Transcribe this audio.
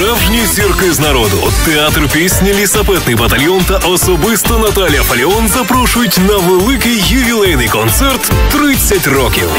Справжні зірки з народу, театр пісні Лісапетний батальйон та особисто Наталя Фаліон запрошують на великий ювілейний концерт «30 років.